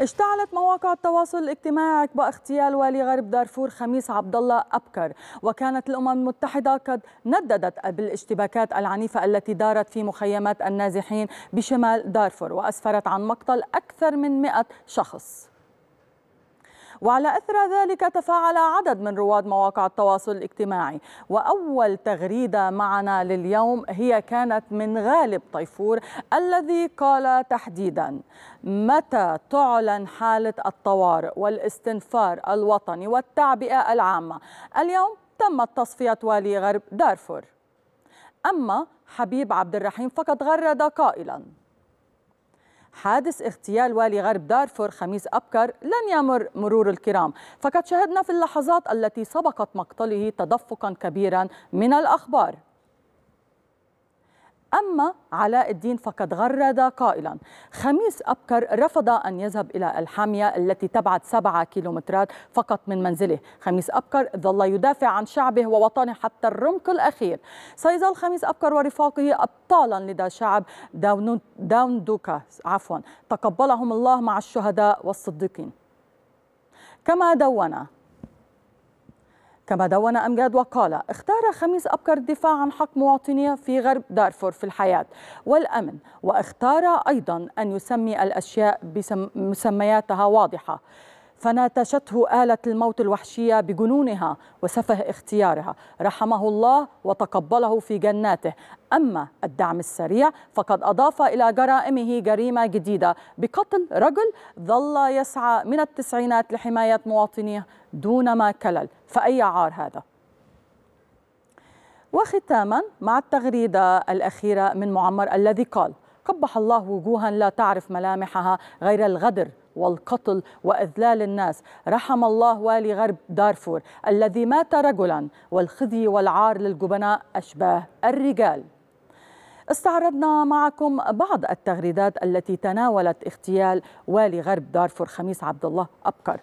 اشتعلت مواقع التواصل الاجتماعي عقب اغتيال والي غرب دارفور خميس عبد الله أبكر. وكانت الأمم المتحدة قد نددت بالاشتباكات العنيفة التي دارت في مخيمات النازحين بشمال دارفور وأسفرت عن مقتل أكثر من 100 شخص. وعلى إثر ذلك تفاعل عدد من رواد مواقع التواصل الاجتماعي. وأول تغريدة معنا لليوم هي كانت من غالب طيفور الذي قال تحديدا متى تعلن حالة الطوارئ والاستنفار الوطني والتعبئة العامة؟ اليوم تمت تصفيه والي غرب دارفور. أما حبيب عبد الرحيم فقد غرد قائلا حادث اغتيال والي غرب دارفور خميس أبكر لن يمر مرور الكرام. فقد شهدنا في اللحظات التي سبقت مقتله تدفقا كبيرا من الأخبار. أما علاء الدين فقد غرد قائلا. خميس أبكر رفض أن يذهب إلى الحامية التي تبعد سبعة كيلومترات فقط من منزله. خميس أبكر ظل يدافع عن شعبه ووطنه حتى الرمق الأخير. سيظل خميس أبكر ورفاقه أبطالا لدى شعب داون, دوكا عفوا. تقبلهم الله مع الشهداء والصديقين. كما دون كما دون أمجاد وقال اختار خميس أبكر الدفاع عن حق مواطنيه في غرب دارفور في الحياة والأمن واختار أيضا أن يسمي الأشياء بمسمياتها واضحة. فناتشته آلة الموت الوحشية بجنونها وسفه اختيارها. رحمه الله وتقبله في جناته. أما الدعم السريع فقد أضاف إلى جرائمه جريمة جديدة. بقتل رجل ظل يسعى من التسعينات لحماية مواطنيه دون ما كلل. فأي عار هذا؟ وختاما مع التغريدة الأخيرة من معمر الذي قال قبح الله وجوها لا تعرف ملامحها غير الغدر والقتل وإذلال الناس. رحم الله والي غرب دارفور الذي مات رجلا والخزي والعار للجبناء أشباه الرجال. استعرضنا معكم بعض التغريدات التي تناولت اغتيال والي غرب دارفور خميس عبد الله أبكر.